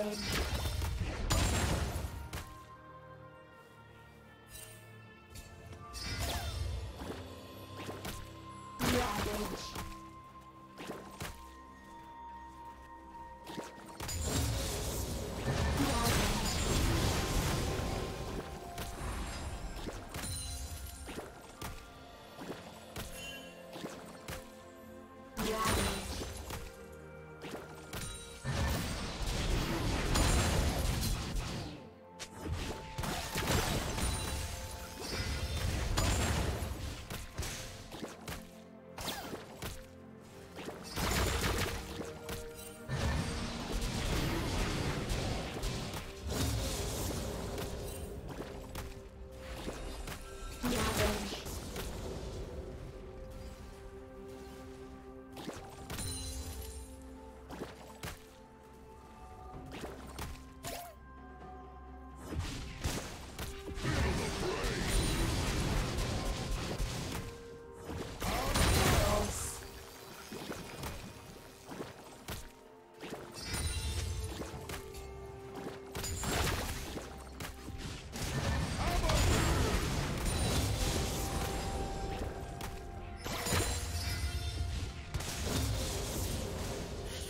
Ravage.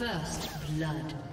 First blood.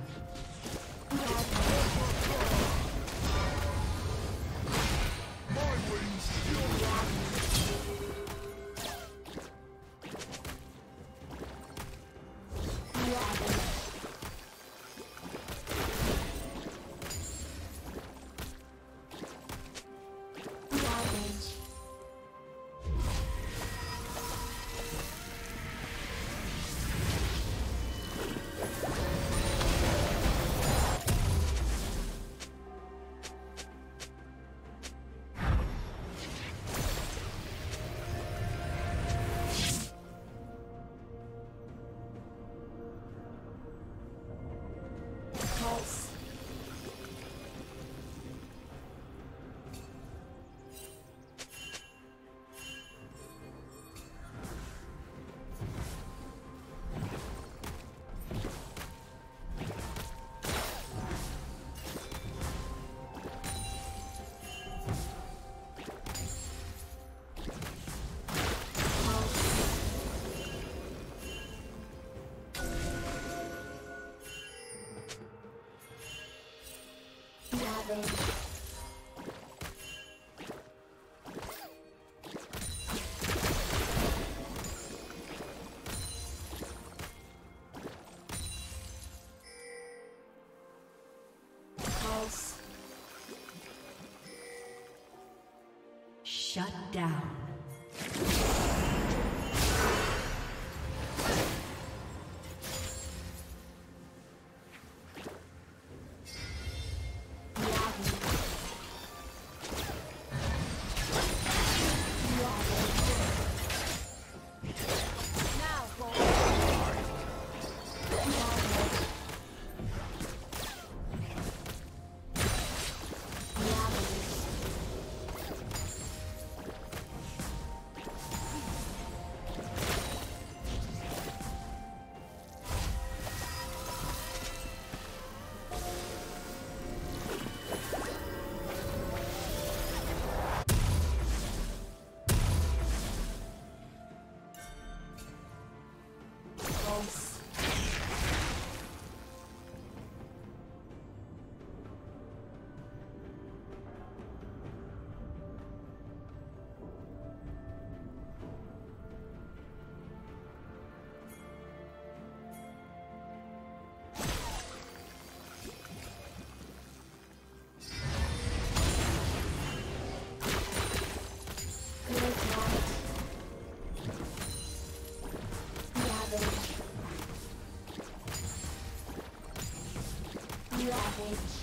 Shut down. Rampage.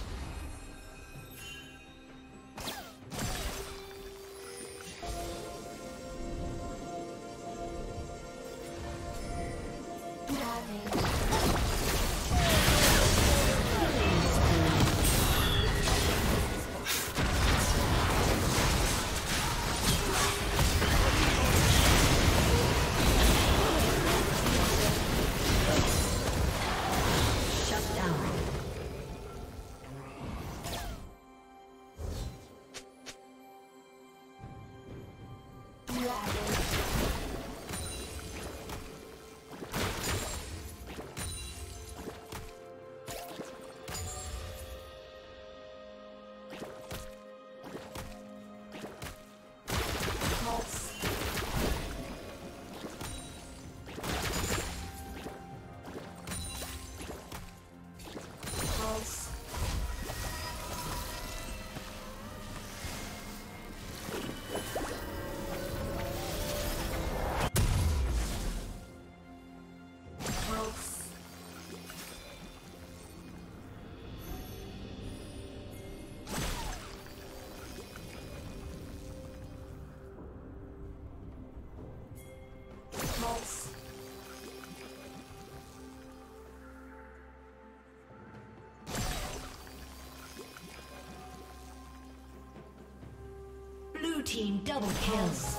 Team double kills.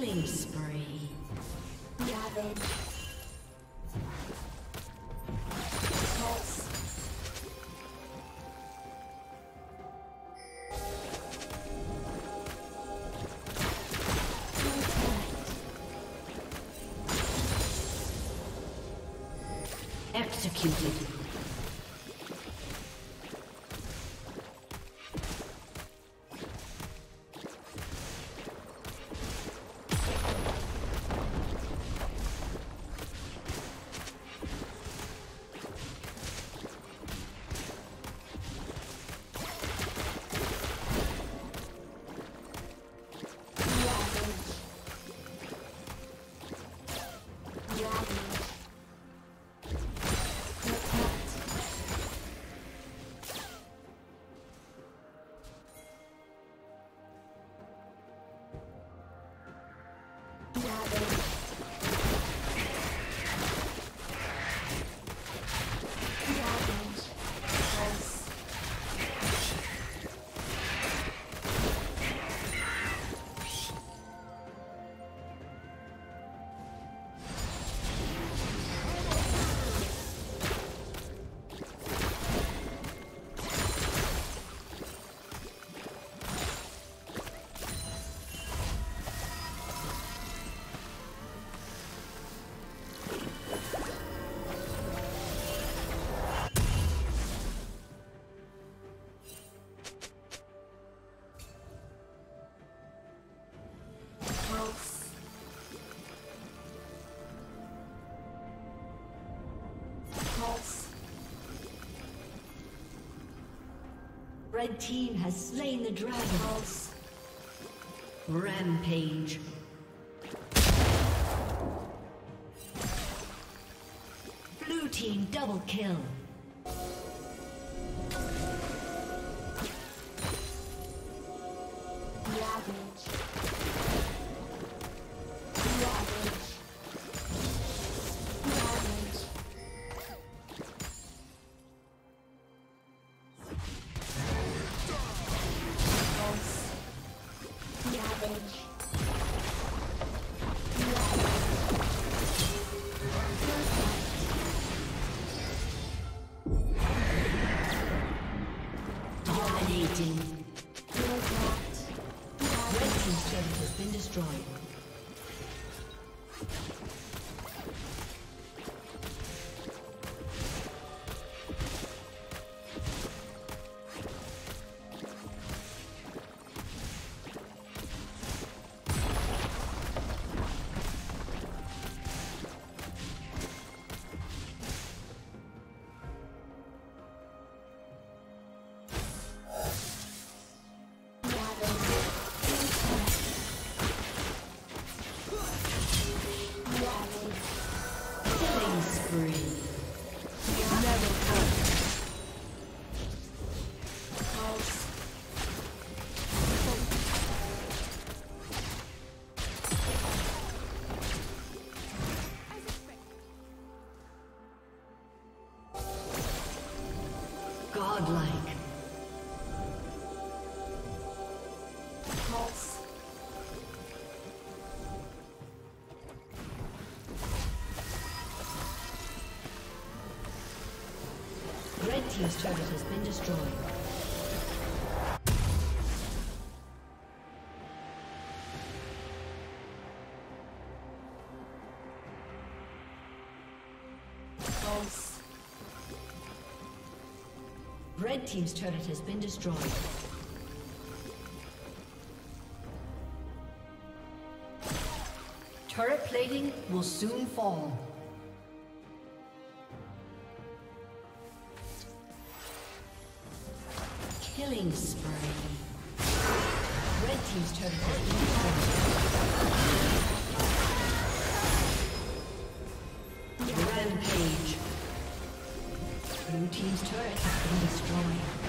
Killing spree. Ravage. Pulse. Executed. Red team has slain the dragon. Rampage. Blue team double kill. Team's turret has been destroyed. False. Red Team's turret has been destroyed. Turret plating will soon fall. Killing spree. Red Team's turret has been destroyed. Rampage. Blue Team's turret has been destroyed.